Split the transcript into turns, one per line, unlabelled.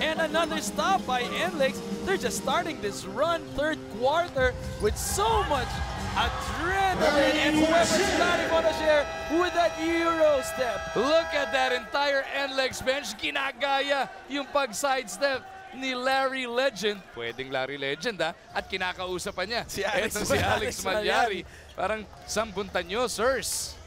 And another stop by NLEX. They're just starting this run, third quarter, with so much adrenaline. And whoever's starting on the share with that Euro step.
Look at that entire Enlex bench. Ginagaya yung pag-sidestep ni Larry Legend. Pwedeng Larry Legend ha. At kinakausapan niya.
Si Alex
Eto si Alex Malyari. Parang sambuntan nyo, sirs.